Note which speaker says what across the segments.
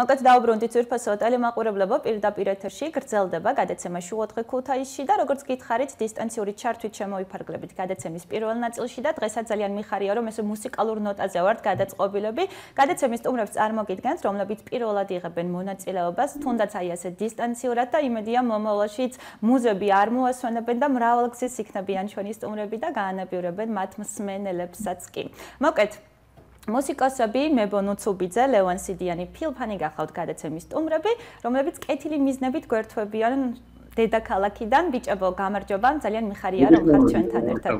Speaker 1: მოკეთ დაუბრუნდით ძირფასო ტელემაყურებლებო პირდაპირ ეთერში გრძელდება გადაცემა შუოთხე ქუთაისში და როგორც გითხარით დისტანციური ჩართვით შემოიფარგლებით გადაცემის პირველ ნაწილში და დღესაც ძალიან მიხარია რომ ეს მუსიკალურ ნოტაზე ვართ გადაწყობილები. გადაცემის სტუმრებს წარმოგიდგენთ რომლებიც პირველად იღებენ მონაწილეობას თუნდაც აი ასე დისტანციურად და იმედია მომავალშიც მუზები არ მოასვენებენ და მრავალგზის იქნებიან ჩვენი სტუმრები და გაანაბიურებენ მათ მსმენელებსაც კი. მოკეთ მუსიკოსები მებონუ ცუბიძე, ლევან სიდიანი, ფილფანი გახავთ გადაცემის სტუმრები, რომლებიც კეთილი მიზნებით გვერდთვებიან დედაქალაქიდან. ბიჭებო, გამარჯობა, ძალიან მიხარია რომ ხართ ჩვენთან ერთად.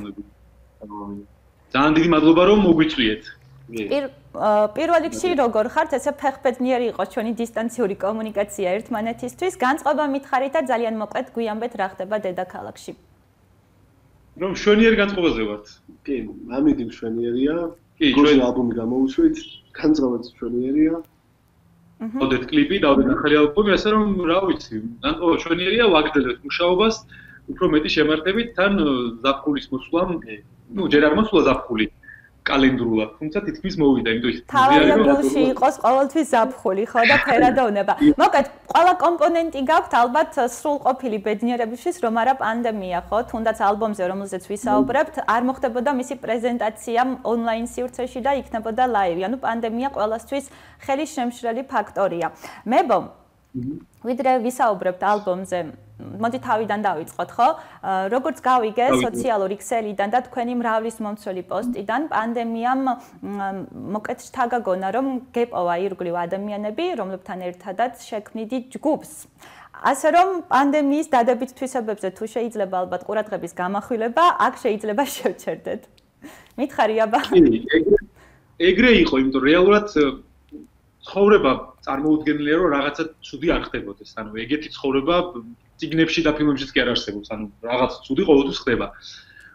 Speaker 2: ძალიან დიდი მადლობა რომ მოგვიწვიეთ.
Speaker 1: პირველ რიგში როგორ ხართ ესე ფეხბედნიერი იყო ჩვენი დისტანციური კომუნიკაცია ერთმანეთისთვის განწყობა მითხარით და ძალიან მოკლედ გვიამბეთ რა ხდება დედაქალაქში
Speaker 2: რომ შვენიერ განწყობაზე ვართ
Speaker 3: კი ამინდი შვენიერია კი, ჩვენ ალბომი გამოუშვით, განწყობაც ჩვენიერია.
Speaker 2: აჰა. მოდეთ კლიპი, დავდეთ ახალი ალბომი, ასე რომ რა ვიცი, ანუ ჩვენიერია ვაგრძელებთ მუშაობას, უფრო მეტი შემართებით თან ზაფხულის მოსვლამ, ну, ჯერ არ მოსვლა ზაფხული. კალენდრულად, თუმცა თითქმის მოვიდა, იმიტომ
Speaker 1: რომ თავიანთი იყოს ყოველთვის ზაფხული, ხო და ფერადოვნება. მოკეთ, ყველა კომპონენტი გაქვთ ალბათ სრულყოფილი ბედნიერებისთვის, რომ არა პანდემია, ხო? თუნდაც ალბომზე, რომელზეც ვისაუბრებთ, არ მოხდებოდა მისი პრეზენტაცია ონლაინ სივრცეში და იქნებოდა ლაივი. ანუ პანდემია ყოველთვის ხელის შემშრელი ფაქტორია. მებო ვიდრე ვისაუბრებთ ალბომზე, მოდი თავიდან დავიწყოთ, ხო? როგორც გავიგე სოციალური ქსელიდან და თქვენი მრავლის მომცველი პოსტიდან, პანდემიამ მოკეთ შთაგაგონა, რომ გეპოვა ირგვლივ ადამიანები, რომლებთან ერთადაც შექმნიდი ჯგუფს. ასე რომ პანდემიის დადებით თვისებებზე თუ შეიძლება ალბათ ყურადღების გამახვილება, აქ შეიძლება შევჩერდეთ. მითხარი აბა?
Speaker 2: კი, ეგრე იყო, იმიტომ რეალურად ცხოვრება წარმოუდგენელია, რომ რაღაცა ცუდი არ ხდებოდეს. ანუ ეგეთი ცხოვრება წიგნებში და ფილმებშიც კი არ არსებობს, ანუ რაღაც ცუდი ყოველთვის ხდება.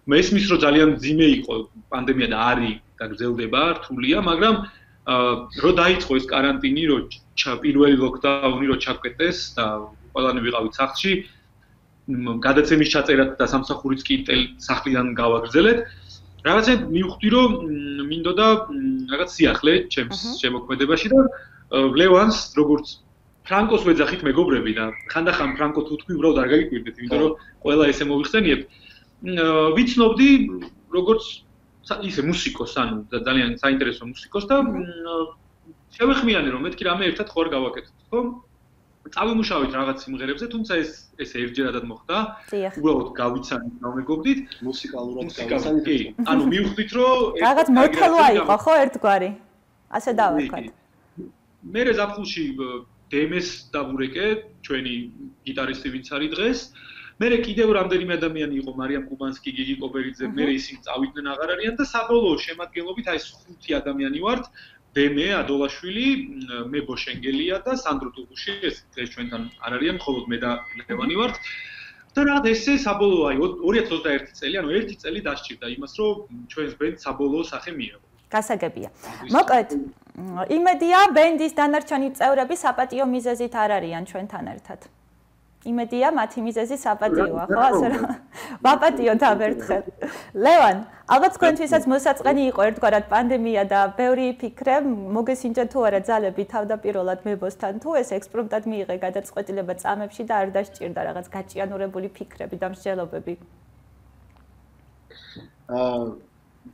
Speaker 2: მესმის რომ ძალიან ძიმე იყო პანდემია და არის გაგრძელდება, რთულია, მაგრამ რო დაიწყო ეს каранტინი, რო პირველი ლოკდაუნი რო ჩაგვეტეს და ყველანი ვიყავით სახლში, გადაცემის ჩაწერათ და სამსახურიც კი სახლიდან გავაგრძელეთ. რაღაცა მივხვდი რომ მინდოდა რაღაც სიახლე ჩემს შემოქმედებაში და ლევანს როგორც ფრანკოს ვეძახით მეგობრები და ხანდახან ფრანკო თუ თქვი უბრალოდ არ გაგიკვირდეთ, იმიტომ რომ ყველა ესე მოვიხსენიებ. ვიცნობდი როგორც ისე მუსიკოს, ანუ და ძალიან საინტერესო მუსიკოს და შევეხმიანე რომ მეთქი რამე ერთად ხო არ გავაკეთოთ, ხო? წავიმუშავეთ რაღაც სიმღერებზე, თუმცა ეს ესე ერთჯერადად მოხდა. უბრალოდ გავიცანით, გავეგობდით,
Speaker 3: მუსიკალურად გავიცანით. კი,
Speaker 2: ანუ მივხვდით რომ
Speaker 1: რაღაც მოთელვა იყო ხო ერთგვარი. ასე დავარქვათ.
Speaker 2: მერე ზაფხულში დემეს დავურეკე ჩვენი გიტარისტი ვინც არის დღეს. მე კიდევ რამდენიმე ადამიანი იყო მარიამ კუბანსკი გიგი კობერიძე მე ისინი წავიდნენ აღარ არიან და საბოლოო შემადგენლობით აი ხუთი ადამიანი ვართ. დემე ადოლაშვილი მე ბოშენგელია და სანდრო ტუღუში ეს დღეს ჩვენთან არ არიან მხოლოდ მე და ლევანი ვართ. და რა ესე საბოლოო აი 2021 წელი ანუ ერთი წელი დასჭირდა იმას რომ ჩვენს ბენდ საბოლოო სახე მიიღო.
Speaker 1: გასაგებია. მოკლედ, იმედია ბენდის დანარჩენი წევრები საპატიო მიზეზით არ არიან ჩვენთან ერთად. იმედია მათი მიზეზი საპატიოა, ხო, ასე რომ ვაპატიოთ ამერთხელ. ლევან, ალბათ თქვენთვისაც მოსაწყენი იყო ერთგვარად პანდემია და ბევრი ფიქრე, მოგესინჯა თუ არა ძალები თავდაპირველად მებოსთან თუ ეს ექსპრომტად მიიღე გადაწყვეტილება წამებში და არ დასჭირდა რაღაც გაჭიანურებული ფიქრები და მსჯელობები.
Speaker 2: აა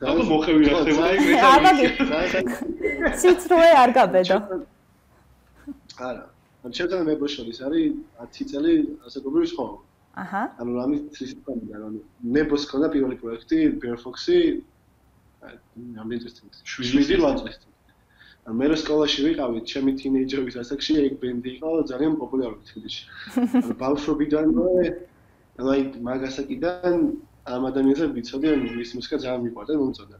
Speaker 2: და მოხევი რა ხდება ეგრე
Speaker 1: და სიცრუე არ გაბედო.
Speaker 3: არა. ან შეიძლება მე ბოშოლის არის 10 წელი ასე გობრი ხო
Speaker 1: აჰა.
Speaker 3: ანუ რამე ცისკონი ანუ მე ბოს ქონდა პირველი პროექტი ბერფოქსი ამბიენტის შვიდი ლანწეს ან მე სკოლაში ვიყავი ჩემი თინეიჯერის ასაკში ეგ ბენდი იყო ძალიან პოპულარული თბილისში. ანუ ბავშვობიდანვე ანუ აი მაგასაკიდან ამ ადამიანზე ვიცოდი რომ ის მუსიკა ძალიან მიყვარდა მომწონდა.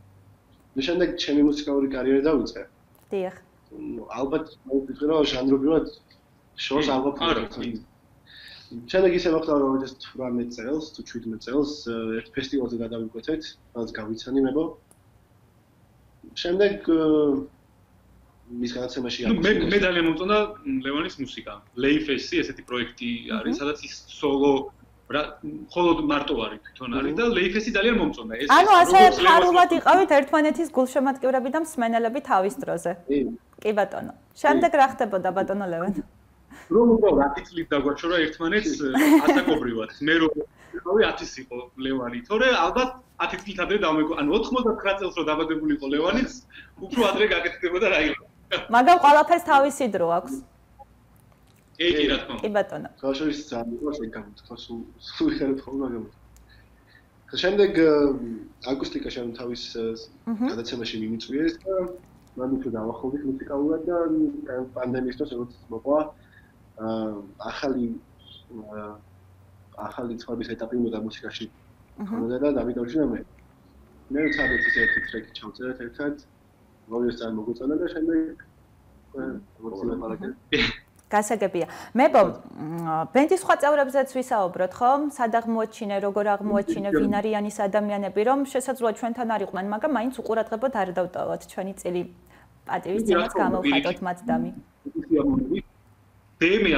Speaker 3: მე შემდეგ ჩემი მუსიკალური კარიერა დავიწყე.
Speaker 1: დიახ.
Speaker 3: ალბათ მოვიფიქრე რომ ჟანრობრივად შორს ალბათ ფიქრობ. შემდეგ ისე მოხდა რომ 2018 წელს თუ 17 წელს ერთ ფესტივალზე გადავიკვეთეთ, რაც გავიცანი მებო. შემდეგ მის განაცემაში
Speaker 2: არის. მე მე ძალიან მომწონდა ლევანის მუსიკა. ლეიფესი ესეთი პროექტი არის, სადაც ის სოლო რა მხოლოდ მარტო არის თვითონ არის და ლეიფესი ძალიან მომწონდა.
Speaker 1: ეს ანუ ასე ფარულად იყავით ერთმანეთის გულშემატკივრები და მსმენელები თავის დროზე. კი. ბატონო. შემდეგ რა ხდებოდა ბატონო ლევან
Speaker 2: რომ უფრო რატი წლით დაგვაჩორა ერთმანეთს ასაკობრივად. მე რო ვიყავი 10-ის იყო ლევანი. თორე ალბათ 10 წლით ადრე დამეკო ანუ 99 წელს რო დაბადებული იყო ლევანიც უფრო ადრე გაკეთდებოდა რა იყო
Speaker 1: მაგრამ ყველაფერს თავისი დრო აქვს
Speaker 2: კი კი რა თქმა უნდა.
Speaker 1: კი ბატონო.
Speaker 3: ხაშორის ძალიან იყოს ეგ გამოთქვა სულ სულ ხერხ ხოლმე გამოთქვა. შემდეგ აკუსტიკა შენ თავის გადაცემაში მიმიწვიეს და მან უფრო დავახოვდით მუსიკალურად და პანდემიის დროს როგორც მოყვა ახალი ახალი ცხოვრების ეტაპი უნდა მუსიკაში. ხოდა და დამიტოვში და მე მე ვცადეთ ეს ერთი ტრეკი ჩავწერეთ ერთად. მოვიდეს ძალიან მოგოწონა და შემდეგ როგორც იმაპარაკე.
Speaker 1: გასაგებია. მებო ბენდის სხვა წევრებზეც ვისაუბროთ, ხო? სად აღმოაჩინე, როგორ აღმოაჩინე, ვინ არიან ის ადამიანები, რომ შესაძლოა ჩვენთან არ იყვნენ, მაგრამ მაინც უყურადღებოდ არ დავტოვოთ ჩვენი წილი პატივისცემას გამოვხატოთ მათ დამი.
Speaker 2: დემე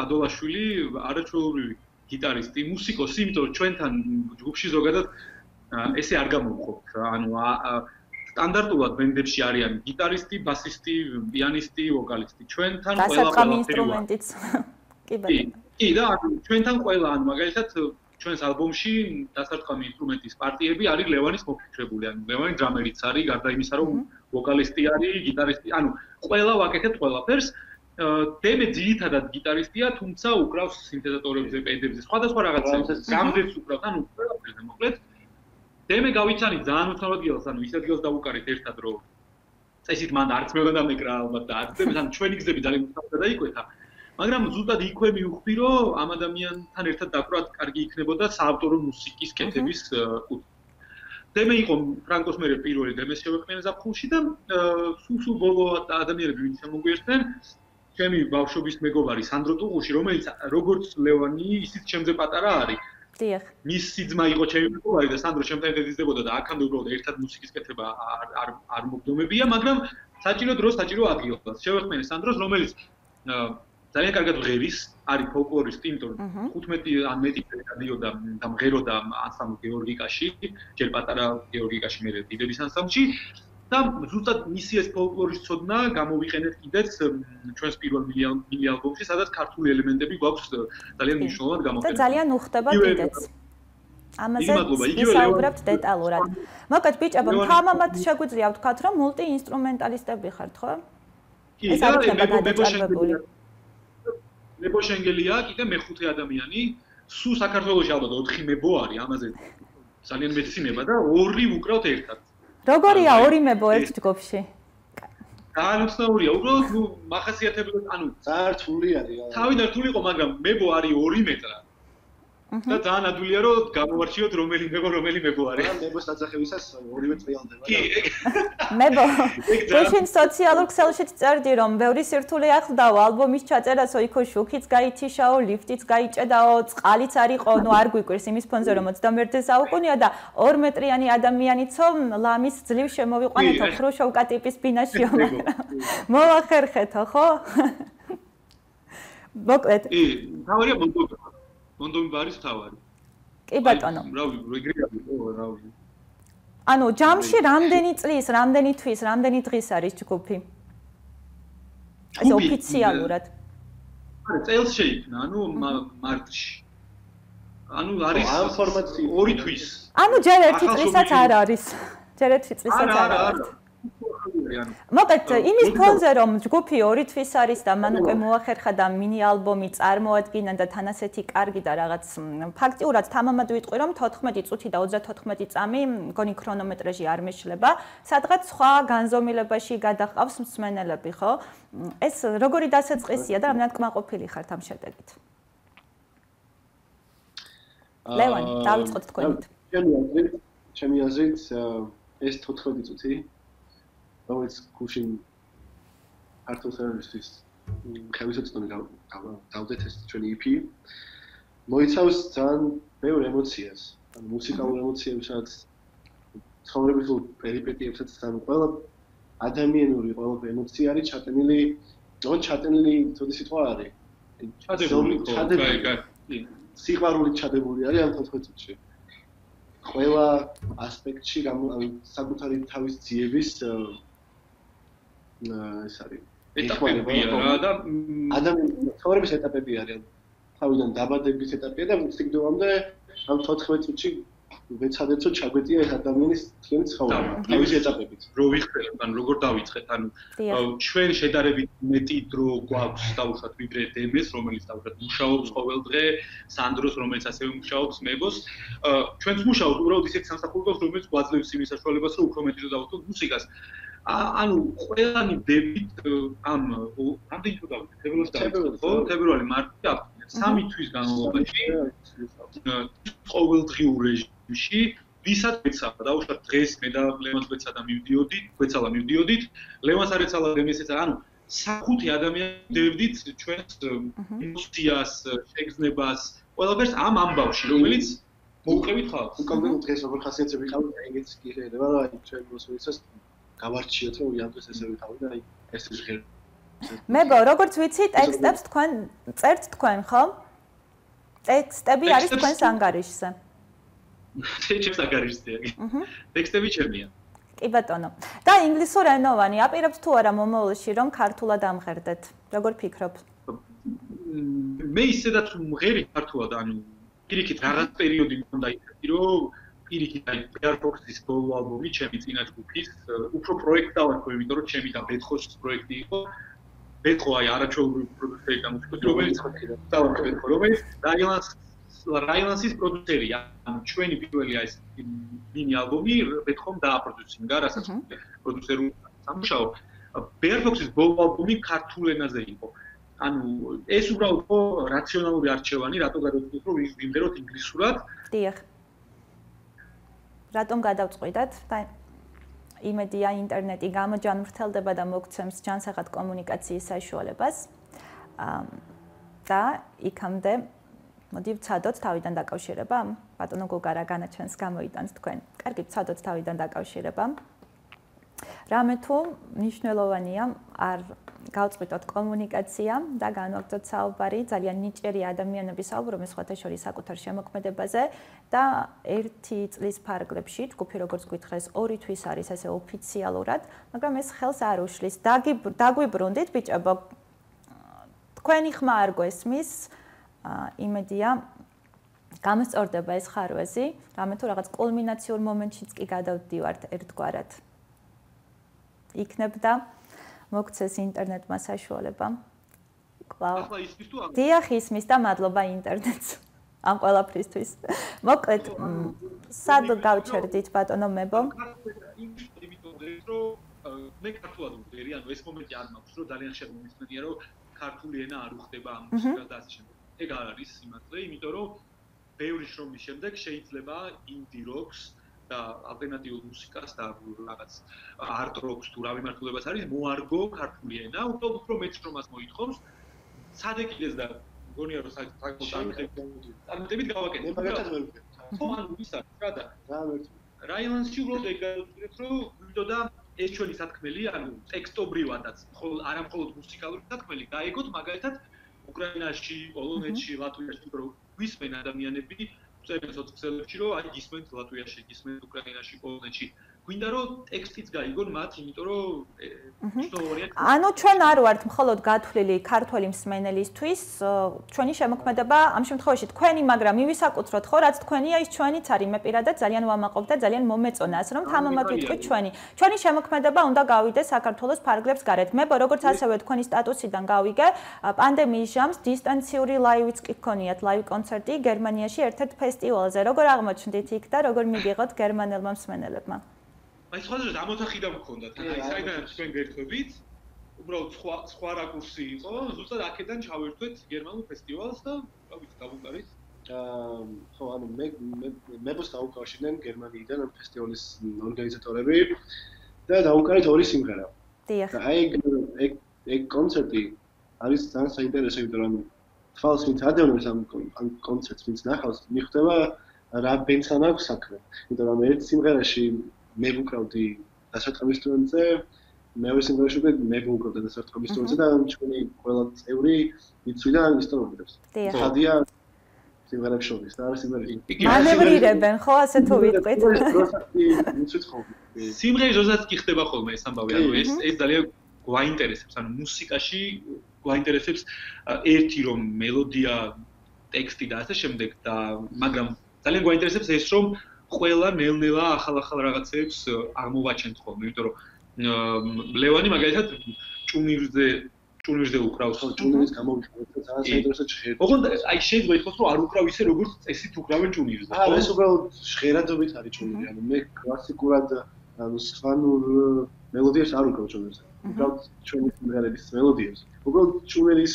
Speaker 2: ადოლაშვილი არაჩვეულებრივი გიტარისტი, მუსიკოსი, იმიტომ რომ ჩვენთან ჯგუფში ზოგადად ესე არ გამოვხობთ. ანუ სტანდარტულად ბენდებში არიან გიტარისტი, ბასისტი, პიანისტი, ვოკალისტი. ჩვენთან ყველა ყველა
Speaker 1: ინსტრუმენტიც. კი ბატონო.
Speaker 2: კი და ჩვენთან ყველა, ანუ მაგალითად ჩვენს ალბომში დასარტყამი ინსტრუმენტის პარტიები არის ლევანის მოფიქრებული, ანუ ლევანი დრამერიც არის, გარდა იმისა, რომ ვოკალისტი არის, გიტარისტი, ანუ ყველა ვაკეთებთ ყველაფერს. დემე ძირითადად გიტარისტია, თუმცა უკრავს სინთეზატორებზე, პედებზე, სხვადასხვა რაღაცებს. გამზეც უკრავს, ანუ ყველაფერზე მოკლედ. დემე გავიცანი ძალიან უცნაურად გიალს, ანუ ისეთ გიალს დავუკარეთ ერთად რომ წესით მან არც მე უნდა მეკრა ალბათ და არც. მე თან ჩვენი გზები ძალიან უცნაურად დაიკვეთა. მაგრამ ზუსტად იქვე მივხვდი რომ ამ ადამიანთან ერთად დაკვრათ კარგი იქნებოდა საავტორო მუსიკის კეთების დემე იყო ფრანკოს მერე პირველი დემე შევექმნიან ზაფხულში და სულ სულ ბოლო ადამიანები ვინც მოგვიერთდნენ ჩემი ბავშვობის მეგობარი სანდრო ტუღუში რომელიც როგორც ლევანი ისიც ჩემზე პატარა არის
Speaker 1: დიახ.
Speaker 2: მის სიძმა იყო ჩემი მეგობარი და სანდრო ჩემთან ერთად იზრდებოდა და აქამდე უბრალოდ ერთად მუსიკის კეთება არ არ არ მოგდომებია, მაგრამ საჭირო დროს საჭირო ადგილს. შევეხმენე სანდროს, რომელიც ძალიან კარგად ღერის, არის ფოლკლორისტი, იმიტომ რომ 15 ან მეტი გადიოდა და მღეროდა ანსამბლ გეორგიკაში, ჯერ პატარა გეორგიკაში მე დიდების ანსამბლში და ზუსტად მისი ეს ფოლკლორის ცოდნა გამოვიყენეთ კიდეც ჩვენს პირველ მილი ალბომში, სადაც ქართული ელემენტები გვაქვს ძალიან მნიშვნელოვნად გამოყენებული.
Speaker 1: და ძალიან უხდება კიდეც. ამაზე ვისაუბრებთ დეტალურად. მოკლედ ბიჭებო, თამამად შეგვიძლია ვთქვათ, რომ მულტი ინსტრუმენტალისტები ხართ, ხო?
Speaker 2: ეს არის მეგობარი. მეგო შენგელია, კიდე მეხუთე ადამიანი. სულ საქართველოს ალბათ 4 მეგო არის, ამაზე ძალიან მეცინება და ორი უკრავთ ერთად.
Speaker 1: როგორია ორი მებო ერთ ჯგუფში?
Speaker 2: ძალიან უცნაურია, უბრალოდ ნუ מחასიათებლად, ანუ
Speaker 3: ძალიან რთული არის.
Speaker 2: თავიდან რთული იყო, მაგრამ მებო არის 2 მეტრა. და ძალიან ადვილია რომ გამოვარჩიოთ რომელი მეგო რომელი მეგო არის.
Speaker 3: რა მეგოს დაძახებისას ორივე წრიალდება.
Speaker 2: კი.
Speaker 1: მეგო. გუშინ სოციალურ ქსელშიც წერდი რომ ბევრი სირთულე ახლდაო ალბომის ჩაწერასო იქო შუქიც გაითიშაო, ლიფტიც გაიჭედაო, წყალიც არისო, ნუ არ გვიკვირს იმის ფონზე რომ 21 საუკუნეა და 2 მეტრიანი ადამიანიცო ლამის ძლივ შემოვიყვანეთო ხრუშოვკა ტიპის ბინაშიო. მოვახერხეთო, ხო? მოკლედ.
Speaker 2: კი, თავია მომდო. კონდომი ბარის თავარი.
Speaker 1: კი ბატონო.
Speaker 2: რა რეგრია ხო რა ვიცი.
Speaker 1: ანუ ჯამში რამდენი წლის, რამდენი თვის, რამდენი დღის არის ჯგუფი? ეს ოფიციალურად.
Speaker 2: არა, წელს შეიქმნა, ანუ მარტში. ანუ არის
Speaker 3: ამ ფორმატში
Speaker 2: ორი თვის.
Speaker 1: ანუ ჯერ ერთი წლისაც არ არის. ჯერ ერთი წლისაც არ არის. მოკეთ იმის ფონზე რომ ჯგუფი ორი თვის არის და მან უკვე მოახერხა და მინი ალბომი წარმოადგინა და თან ასეთი კარგი და რაღაც ფაქტიურად თამამად ვიტყვი რომ 14 წუთი და 34 წამი მგონი ქრონომეტრაჟი არ მეშლება. სადღაც სხვა განზომილებაში გადაყავს მსმენელები ხო? ეს როგორი დასაწყისია და რამდენად კმაყოფილი ხართ ამ შედეგით? ლევან დავიწყოთ თქვენით.
Speaker 3: ჩემი აზრით ჩემი აზრით ეს 14 წუთი რომელიც გუშინ არტოსერისთვის ხელისაწვდომი დავდეთ ეს ჩვენი EP. მოიცავს ძალიან ბევრ ემოციას ანუ მუსიკალურ ემოციებს რაც ცხოვრების პერიპეტიებსაც თან ყველა ადამიანური ყველა ემოცია არის ჩატენილი non ჩატენილი თოდი სიტყვა არის.
Speaker 2: ჩატენილი კაი კაი
Speaker 3: სიყვარული ჩადებული არის ამ 14 წუთში. ყველა ასპექტში საკუთარი თავის ძიების ეს არის
Speaker 2: ეტაპებია რა და
Speaker 3: ადამიანის ცხოვრების ეტაპები არიან. თავიდან დაბადების ეტაპია და სიკვდილამდე ამ 14 წუთში ვეცადეთ რომ ჩაგვეტია ეს ადამიანის თლიანი ცხოვრება. თავისი ეტაპებით.
Speaker 2: რო ვიხდეთ, ან როგორ დავიწყეთ, ანუ ჩვენ შედარებით მეტი დრო გვაქვს დაუშვათ ვიდრე დემეს, რომელიც დაუშვათ მუშაობს ყოველ დღე, სანდროს, რომელიც ასევე მუშაობს მეგოს. ჩვენც მუშაობთ უბრალოდ ისეთ სამსახურებს, რომელიც გვაძლევს იმის საშუალებას, რომ უფრო მეტი დრო დავუშვათ მუსიკას. ანუ ყველანი დებით ამ ამდენი თუ დავიწყეთ, ფებრუარში, ხო? ფებრუარი, მარტი, აპრილი, სამი თვის განმავლობაში ყოველდღიურ რეჟიმში ჯგუფში, ვისაც ეცალა დაუშვათ დღეს მე და ლევანს ვეცადა მივდიოდით, ვეცალა მივდიოდით, ლევანს არ ეცალა დემეს ეცალა, ანუ სახუთი ადამიანი დევდით ჩვენს ემოციას, შეგრძნებას, ყველაფერს ამ ამბავში, რომელიც მოუყევით ხალხს.
Speaker 3: უკანონო დღეს როგორ ხასიათები ყავთ, ეგეც კი შეიძლება რა, აი ჩვენ მოსულიცას გავარჩიოთ რომ იამდე ესე ვიყავი და აი ეს ჟღერ
Speaker 1: მეგო, როგორც ვიცი, ტექსტებს თქვენ წერთ თქვენ, ხო? ტექსტები არის თქვენს ანგარიშზე.
Speaker 2: ტექსტებს აგარიშზე. აჰა. ტექსტები ჩემია.
Speaker 1: კი ბატონო. და ინგლისურ ენოვანი აპირებს თუ არა მომავალში რომ ქართულად ამღერდეთ? როგორ ფიქრობ?
Speaker 2: მე ისედაც მღერი ქართულად, ანუ პირიქით რაღაც პერიოდი მქონდა ისეთი, რომ პირიქით აი პერფოქსის ბოლო ალბომი ჩემი წინა ჯგუფის უფრო პროექტი დავარქო, იმიტომ რომ ჩემი და ბეთხოს პროექტი იყო. ბეთხო აი არაჩვეულებრივი პროდუსერი და მუსიკოსი, რომელიც დავარქო ბეთხო, რომელიც დაილანს რაილანსის პროდუსერია. ანუ ჩვენი პირველი ეს მინი ალბომი ბეთხომ დააპროდუცინგა, რასაც პროდუსერულ სამუშაო. ბერფოქსის ბოლო ალბომი ქართულ ენაზე იყო. ანუ ეს უბრალოდ ხო რაციონალური არჩევანი, რატო გადავწყვიტეთ, რომ ვიმღეროთ ინგლისურად?
Speaker 1: დიახ. რატომ გადავწყვიტეთ? და იმედია ინტერნეტი გამოჯანმრთელდება და მოგცემს ჯანსაღად კომუნიკაციის საშუალებას. და იქამდე მოდი ვცადოთ თავიდან დაკავშირება. ბატონო გოგარა განაჩენს გამოიტანთ თქვენ. კარგი, ვცადოთ თავიდან დაკავშირება. რამე თუ მნიშვნელოვანია არ გავწყვიტოთ კომუნიკაცია და განვაგრძოთ საუბარი ძალიან ნიჭიერი ადამიანების საუბრობენ სხვათა შორის საკუთარ შემოქმედებაზე და ერთი წლის ფარგლებში ჯგუფი როგორც გითხეს ორი თვის არის ესე ოფიციალურად, მაგრამ ეს ხელს არ უშლის. დაგვიბრუნდით ბიჭებო. თქვენი ხმა არ გვესმის? იმედია გამოსწორდება ეს ხარვეზი, რამე თუ რაღაც კულმინაციურ მომენტშიც კი გადავდივართ ერთგვარად. იქნებდა მოგცეს ინტერნეტმა საშუალება.
Speaker 2: კვლავ. ახლა ისმის თუ არა?
Speaker 1: დიახ, ისმის და მადლობა ინტერნეტს ამ ყველაფრისთვის. მოკლედ სად გავჩერდით ბატონო მებო?
Speaker 2: იმიტომ რომ მე ქართულად ვდერი, ანუ ეს მომენტი არ მაქვს, რომ ძალიან შეგვიმისმენია, რომ ქართული ენა არ უხდება ამ მუსიკას და ასე შემდეგ. ეგ არ არის სიმართლე, იმიტომ რომ ბევრი შრომის შემდეგ შეიძლება ინდი როკს და ალტერნატიულ მუსიკას და რაღაც არტ როკს თუ რა მიმართულებას არის მოარგო ქართული ენა, უბრალოდ უფრო მეც შრომას მოითხოვს. სადეკილეს და გონია რომ საკუთარ წარმატებით გავაკეთებ.
Speaker 3: მაგათაც ვერ ვქეთ.
Speaker 2: ხო, ანუ ვისა, რა და
Speaker 3: რა ვერც
Speaker 2: რაიონში უბრალოდ ეგ გადავწყვეტ რომ ვიდოდა ეს ჩვენი სათქმელი, ანუ ტექსტობრივადაც, ხო, არა მხოლოდ მუსიკალური სათქმელი, გაიგოთ მაგალითად უკრაინაში, პოლონეთში, ლატვიაში რო ვისმენ ადამიანები წერენ სოციალებში რომ აი გისმენთ ლატვიაში, გისმენთ უკრაინაში, პოლონეთში გვინდა რომ ტექსტიც გაიგონ მათ, იმიტომ რომ ისტორია
Speaker 1: ანუ ჩვენ არ ვართ მხოლოდ გათვლილი ქართველი მსმენელისთვის, ჩვენი შემოქმედება ამ შემთხვევაში თქვენი, მაგრამ მივისაკუთროთ ხო, რაც თქვენია ის ჩვენიც არის. მე პირადად ძალიან ვამაყობ და ძალიან მომეწონა, ასე რომ თამამად ვიტყვით ჩვენი. ჩვენი შემოქმედება უნდა გავიდეს საქართველოს ფარგლებს გარეთ. მე როგორც ასევე თქვენი სტატუსიდან გავიგე, პანდემიის ჟამს დისტანციური ლაივიც კი გქონიათ, ლაივ კონცერტი გერმანიაში ერთ-ერთ ფესტივალზე. როგორ აღმოჩნდით იქ და როგორ მიგიღოთ გერმანელმა მსმენელებმა?
Speaker 2: აი სხვა ზრდა ამოთახიდა მქონდათ აი საიდან ჩვენ გერთვებით უბრალოდ სხვა სხვა რაკურსი იყო? ზუსტად აქედან ჩავერთვეთ გერმანულ ფესტივალს და რა ვიცი გავუკარით
Speaker 3: აა ხო ანუ მე მე ბოს დაუკავშირდნენ გერმანიიდან ამ ფესტივალის ორგანიზატორები და დაუკარით ორი სიმღერა.
Speaker 1: დიახ.
Speaker 3: აი ეგ ეგ კონცერტი არის ძალიან საინტერესო იმიტომ რომ თვალს ვინც ადევნებს ამ ამ კონცერტს ვინც ნახავს მიხვდება რა ბენსან აქვს საქმე იმიტომ რომ ერთ სიმღერაში მე ვუკრავდი დასარტყმის სტუდენტზე მე ვისინგლში ვიყავ მე ვუკრავდი დასარტყმის სტუდენტზე და ჩვენი ყველა წევრი იცვიდა ისტორიებს.
Speaker 1: დიახ.
Speaker 3: ხადია სიმღერებს შორის და არის სიმღერები.
Speaker 1: მანევრირებენ ხო ასე თუ ვიტყვით?
Speaker 2: სიმღერები როდესაც კი ხდება ხოლმე ეს ამბავი, ანუ ეს ეს ძალიან გვაინტერესებს, ანუ მუსიკაში გვაინტერესებს ერთი რომ მელოდია, ტექსტი და ასე შემდეგ და მაგრამ ძალიან გვაინტერესებს ეს რომ ყველა ნელ-ნელა ახალ-ახალ რაღაცებს აღმოვაჩენთ ხოლმე, იმიტომ რომ ლევანი მაგალითად ჭუნირზე ჭუნირზე უკრავს
Speaker 3: ჭუნირის გამოვიწყოთ და ძალიან საინტერესო ჭხერი.
Speaker 2: ოღონდ აი შეიძლება ითქვას რომ არ უკრავ ისე როგორც წესით უკრავენ ჭუნირზე.
Speaker 3: აა ეს უბრალოდ ჟღერადობით არის ჭუნირი, ანუ მე კლასიკურად ანუ სვანურ მელოდიას არ უკრავ ჭუნირზე. უკრავ ჩვენი სიმღერების მელოდიას. უბრალოდ ჭუნირის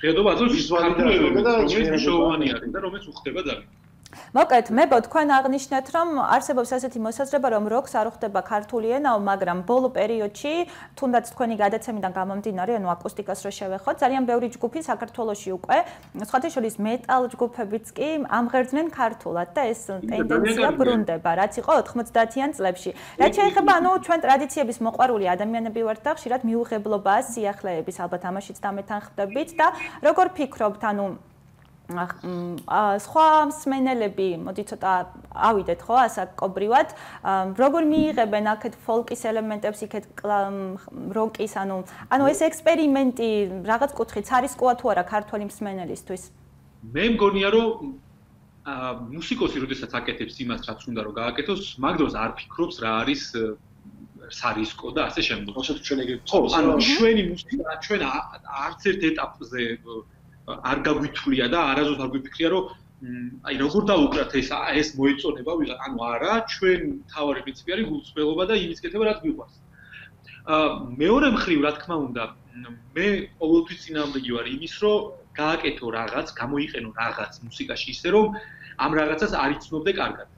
Speaker 2: ხედობა ზუსტად ვიზუალიზება და ჭუნირის შოუანი არის და რომელიც უხდება ძალიან.
Speaker 1: მოკეთ, მე ბო თქვენ აღნიშნეთ, რომ არსებობს ასეთი მოსაზრება, რომ როკს არ უხდება ქართული ენაო, მაგრამ ბოლო პერიოდში, თუნდაც თქვენი გადაცემიდან გამომდინარე, ანუ აკუსტიკას რო შევეხოთ, ძალიან ბევრი ჯგუფი საქართველოში უკვე, სხვათა შორის მეტალ ჯგუფებიც კი ამღერძნენ ქართულად და ეს ტენდენცია ბრუნდება, რაც იყო 90-იან წლებში. რაც შეეხება, ანუ ჩვენ ტრადიციების მოყვარული ადამიანები ვართ და ხშირად მიუღებლობაა სიახლეების, ალბათ ამაშიც დამეთანხმდებით და როგორ ფიქრობთ, ანუ სხვა მსმენელები, მოდი ცოტა ავიდეთ ხო, ასაკობრივად, როგორ მიიღებენ აქეთ ფოლკის ელემენტებს, იქეთ როკის, ანუ ანუ ეს ექსპერიმენტი რაღაც კუთხით არისკოა თუ არა ქართული მსმენელისთვის?
Speaker 2: მე მგონია რომ ა მუსიკოსი როდესაც აკეთებს იმას, რაც უნდა რომ გააკეთოს, მაგ დროს არ ფიქრობს რა არის სარისკო და ასე შემდეგ.
Speaker 3: ხო, ჩვენ ეგრე
Speaker 2: ხო, ანუ ჩვენი მუსიკა, ჩვენ არც ერთ ეტაპზე არ გაგვითვლია და არაზუსტ არ გვიფიქრია რომ აი როგორ დაუკრათ ეს ეს მოეწონება ვიღა ანუ არა ჩვენ თავარი პრინციპი არის გულწრფელობა და იმის კეთება რაც გვიყვარს. ა მეორე მხრივ რა თქმა უნდა მე ყოველთვის წინააღმდეგი ვარ იმის რომ გააკეთო რაღაც გამოიყენო რაღაც მუსიკაში ისე რომ ამ რაღაცას არ იცნობდე კარგად.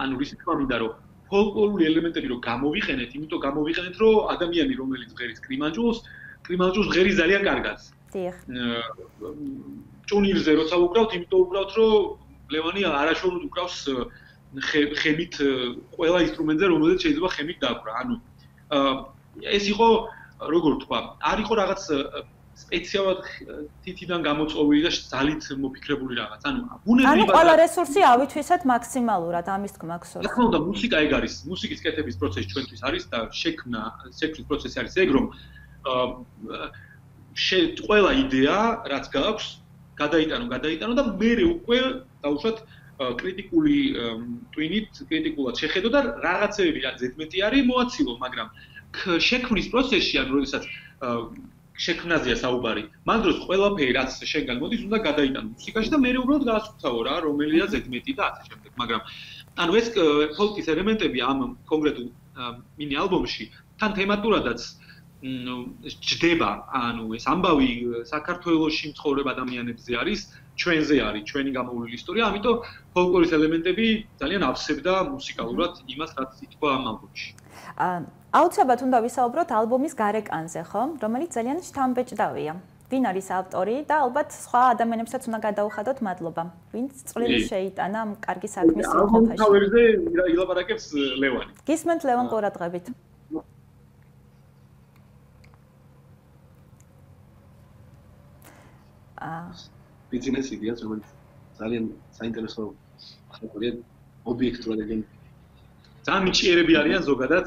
Speaker 2: ანუ რის თქმა უნდა რომ ფოლკლორული ელემენტები რომ გამოვიყენეთ იმიტომ გამოვიყენეთ რომ ადამიანი რომელიც ღერის კრიმანჯულს კრიმანჯულს ღერი ძალიან კარგად
Speaker 1: დიახ.
Speaker 2: ჭუნირზე როცა უკრავთ, იმიტომ უკრავთ, რომ ლევანი არაშოროდ უკრავს ხემით ყველა ინსტრუმენტზე, რომელზეც შეიძლება ხემით დაუკრა. ანუ ეს იყო, როგორ თქვა, არ იყო რაღაც სპეციალურად თითიდან გამოწვეული და ძალით მოფიქრებული რაღაც. ანუ
Speaker 1: ბუნებრივად ანუ ყველა რესურსი ავითვისეთ მაქსიმალურად ამის თქმა გსურს.
Speaker 2: რა თქმა უნდა, მუსიკა ეგ არის. მუსიკის კეთების პროცესი ჩვენთვის არის და შექმნა, შექმნის პროცესი არის ეგ, რომ ყველა იდეა, რაც გაქვს, გადაიტანო, გადაიტანო და მე უკვე დაუშვათ კრიტიკული ტვინით, კრიტიკულად შეხედო და რაღაცები რაც ზედმეტი არის მოაცილო, მაგრამ შექმნის პროცესში, ანუ როდესაც შექმნაზეა საუბარი, მან დროს ყველაფერი რაც შეგან მოდის, უნდა გადაიტანო მუსიკაში და მე უბრალოდ გაასუფთავო რა, რომელია ზედმეტი და ასე შემდეგ, მაგრამ ანუ ეს ფოლკის ელემენტები ამ კონკრეტულ მინი ალბომში თან თემატურადაც ნუ ჯდება ანუ ეს ამბავი საქართველოსში მცხოვრებ ადამიანებზე არის ჩვენზე არის ჩვენი გამოვლილი ისტორია ამიტომ ფოლკლორის ელემენტები ძალიან ავსებდა მუსიკალურად იმას რაც ითქვა ამ ალბომში.
Speaker 1: აუცილებლად უნდა ვისაუბროთ ალბომის გარეკანზე ხო? რომელიც ძალიან შთამბეჭდავია. ვინ არის ავტორი და ალბათ სხვა ადამიანებსაც უნდა გადაუხადოთ მადლობა. ვინც წვლილი შეიტანა ამ კარგი საქმის
Speaker 2: სრულყოფაში ალბათ თავებზე ილაპარაკებს ლევანი.
Speaker 1: გისმენთ ლევან ყურადღებით
Speaker 3: ბიზნესი გია რომელიც ძალიან საინტერესო ხალხია ობიექტურად ეგენ
Speaker 2: ძალიან მიჭიერები არიან ზოგადად.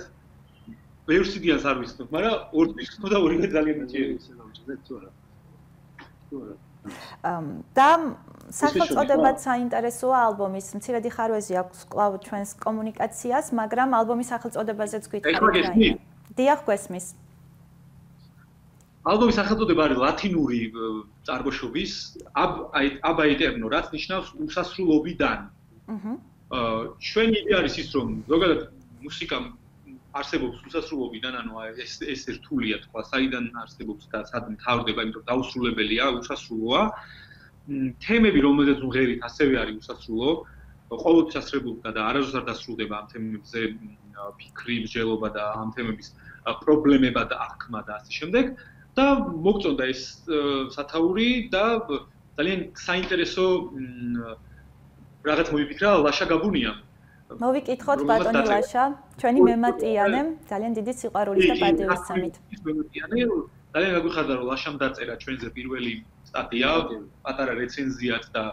Speaker 2: ბევრს იდეას არ ვიცნობ მაგრამ ორ ვიცნობ და ორივე ძალიან მიჭიერი
Speaker 1: და სახელწოდებაც საინტერესოა ალბომის მცირედი ხარვეზი აქვს კლავ ჩვენს კომუნიკაციას მაგრამ ალბომის სახელწოდებაზეც გითხარით დიახ გესმის
Speaker 2: ალბომის სახელწოდება არის ლათინური წარმოშობის აბ აბა ეტერნო რაც ნიშნავს უსასრულობიდან. აჰა. აა ჩვენი იდეა არის ის რომ ზოგადად მუსიკა არსებობს უსასრულობიდან, ანუ ეს ეს რთულია თქვა, საიდან არსებობს და სად მთავრდება, იმიტომ დაუსრულებელია, უსასრულოა. თემები რომელზეც უღერით ასევე არის უსასრულო. ყოველთვის ასრებულდა და არასდროს არ დასრულდება ამ თემებზე ფიქრი, მსჯელობა და ამ თემების პრობლემება და აღქმა და ასე შემდეგ. და მოგწონდა ეს სათაური და ძალიან საინტერესო რაღაც მოიფიქრა ლაშა გაბუნია.
Speaker 1: მოვიკითხოთ ბატონი ლაშა, ჩვენი მემატიანე, ძალიან დიდი სიყვარულის და პატივისცემით.
Speaker 2: მემატიანე, ძალიან გაგვიხარდა რომ ლაშამ დაწერა ჩვენზე პირველი სტატია, პატარა რეცენზიაც და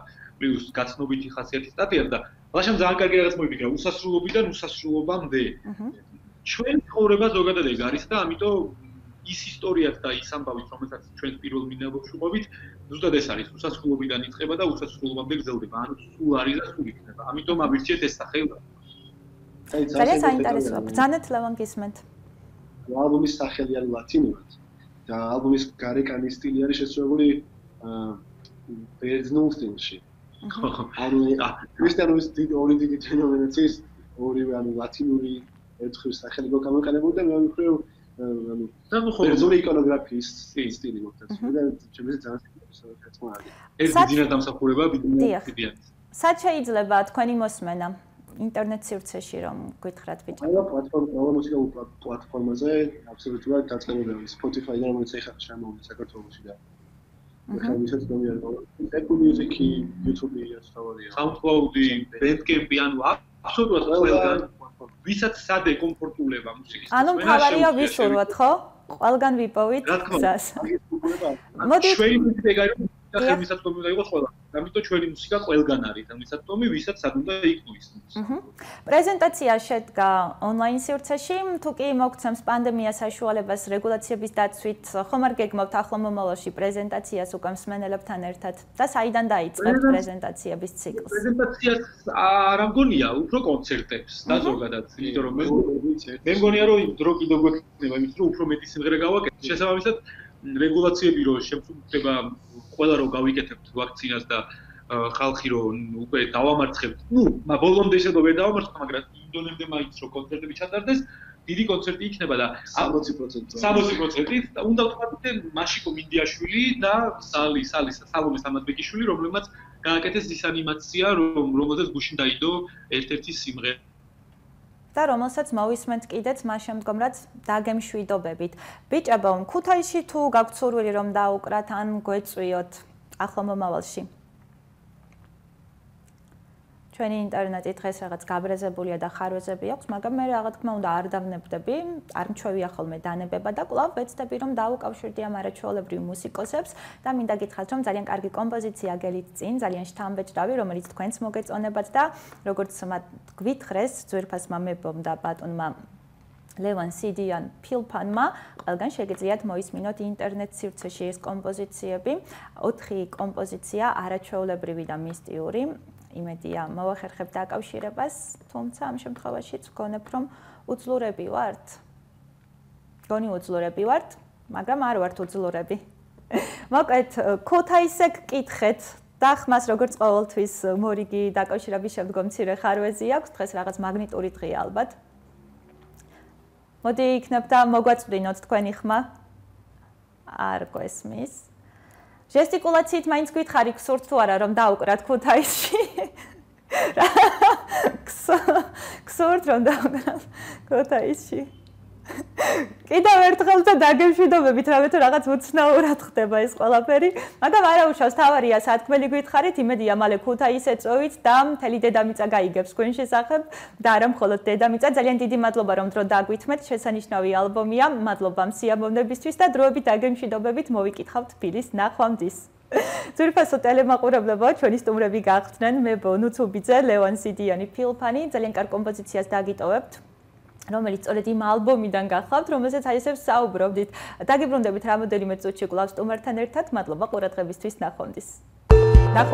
Speaker 2: პლუს გაცნობითი ხასიათის სტატია და ლაშამ ძალიან კარგი რაღაც მოიფიქრა უსასრულობიდან უსასრულობამდე. ჩვენ ცხოვრება ზოგადად ეგ არის და ამიტომ ის ისტორიაც და ის ამბავიც რომელსაც ჩვენ პირველ მინდაობში ვყვებით ზუსტად ეს არის უსასრულობიდან იწყება და უსასრულობამდე გრძელდება. ანუ სულ არის და სულ იქნება. ამიტომ ამირჩიეთ ეს სახე
Speaker 1: ძალიან საინტერესოა. ბრძანეთ ლევან გისმენთ.
Speaker 3: ალბომის სახელი არის ლათინურად. და ალბომის გარეკანის სტილი არის შესრულებული ბერძნულ სტილში. ანუ ქრისტიანობის ორი დიდი დენომინაციის ორივე ანუ ლათინური ერთხელ სახელი გაკამოყენებული და მე ვიქრევ ანუ ბერძნული იკონოგრაფიის სტილი მოხდა. და ჩემს ძალიან საინტერესოა.
Speaker 2: ეს დიდი დამსახურება ბიდიანი.
Speaker 1: სად შეიძლება თქვენი მოსმენა? ინტერნეტ სივრცეში რომ გითხრათ ბიჭო.
Speaker 3: ყველა პლატფორმა, ყველა მუსიკალურ პლატფორმაზე აბსოლუტურად დაწყებებია Spotify-დან, რომელიც ეხლა შემოვიდა საქართველოში და ახლა მისაც მომიარ Apple Music-ი, YouTube-ი ასთავარია.
Speaker 2: SoundCloud-ი, Bandcamp-ი, ანუ აბსოლუტურად ყველგან ვისაც სადე კომფორტულება მუსიკის.
Speaker 1: ანუ მთავარია ვისურვოთ, ხო? ყველგან ვიპოვით გზას.
Speaker 2: მოდი ჩვენი მუსიკა და ხელმისაწვდომი უნდა იყოს ყველა. ამიტომ ჩვენი მუსიკა ყველგან არის, ხელმისაწვდომი ვისაც სად უნდა იქნო ის
Speaker 1: პრეზენტაცია შედგა ონლაინ სივრცეში, თუ კი მოგცემს პანდემია საშუალებას რეგულაციების დაცვით, ხომ არ გეგმავთ ახლო მომავალში პრეზენტაციას უკვე მსმენელებთან ერთად და საიდან დაიწყებთ პრეზენტაციების ციკლს?
Speaker 2: პრეზენტაციას არ ამგონია, უფრო კონცერტებს და ზოგადად, იმიტომ რომ მე მე მგონია რომ დრო კიდევ გვექნება, იმის რომ უფრო მეტი სიმღერა გავაკეთოთ. შესაბამისად რეგულაციები რო შემწუხდება ყველა რო გავიკეთებთ ვაქცინას და ხალხი რო უკვე დავამარცხებთ. ნუ, ბოლომდე რომ ვერ დავამარცხოთ, მაგრამ ინდონემდე მაინც რო კონცერტები ჩატარდეს, დიდი კონცერტი იქნება და
Speaker 3: 60%.
Speaker 2: 60%-ით და უნდა ვთქვათ, მაშიკო მინდიაშვილი და სალი, სალი, სალომე სამადბეკიშვილი, რომლებმაც გააკეთეს ის ანიმაცია, რომ რომელზეც გუშინ დაიდო ერთ-ერთი სიმღერა
Speaker 1: და რომელსაც მოვისმენთ კიდეც მას შემდგომ რაც დაგემშვიდობებით. ბიჭებო, ქუთაისში თუ გაქვთ სურვილი რომ დაუკრათ ან გვეწვიოთ ახლო მომავალში? ჩვენი ინტერნეტი დღეს რაღაც გაბრეზებულია და ხარვეზები აქვს, მაგრამ მე რაღაც თქმა უნდა არ დავნებდები, არ მჩვევია ხოლმე დანებება და კვლავ ვეცდები რომ დაუკავშირდი ამ არაჩვეულებრივ მუსიკოსებს და მინდა გითხრათ რომ ძალიან კარგი კომპოზიცია გელით წინ, ძალიან შთამბეჭდავი, რომელიც თქვენც მოგეწონებათ და როგორც გვითხრეს ძვირფას მამებომ და ბატონმა ლევან სიდიან ფილფანმა ყველგან შეგიძლიათ მოისმინოთ ინტერნეტ სივრცეში ეს კომპოზიციები. 4 კომპოზიცია არაჩვეულებრივი და მისტიური. იმედია მოვახერხებ დაკავშირებას, თუმცა ამ შემთხვევაშიც ვგონებ, რომ უძლურები ვართ. გონი უძლურები ვართ, მაგრამ არ ვართ უძლურები. მოკლედ, ქუთაისე გკითხეთ და ხმას როგორც ყოველთვის მორიგი დაკავშირების შემდგომ ცირე ხარვეზი აქვს, დღეს რაღაც მაგნიტური დღეა ალბათ. მოდი იქნებ და მოგვაწვდინოთ თქვენი ხმა. არ გესმის. ჟესტიკულაციით მაინც გითხარი გსურთ თუ არა რომ დაუკრათ ქუთაისში? გსურთ რომ დაუკრათ ქუთაისში? კიდევ ერთხელ და დაგემშვიდობებით, რა მეტყვი რაღაც უცნაურად ხდება ეს ყველაფერი, მაგრამ არა უშავს თავარია სათქმელი გითხარით, იმედია მალე ქუთაის ეწოვით და მთელი დედამიწა გაიგებს თქვენ შესახებ და არა მხოლოდ დედამიწა, ძალიან დიდი მადლობა რომ დრო დაგვითმეთ, შესანიშნავი ალბომია, მადლობა სიამოვნებისთვის და დროებით დაგემშვიდობებით მოვიკითხავთ ფილის ნახვამდის. ზურფასო ტელემაყურებლებო, ჩვენი სტუმრები გახდნენ, მე ბონუ ცუბიძე, ლევან სიდიანი, ფილფანი, ძალიან კარგ კომპოზიციას დაგიტოვებთ. რომელიც სწორედ იმ ალბომიდან გახლავთ, რომელზეც აი ესე საუბრობდით. დაგიბრუნდებით რამოდენიმე წუთში კლავს სტუმართან ერთად. მადლობა ყურადღებისთვის ნახვამდის. ნახვამდის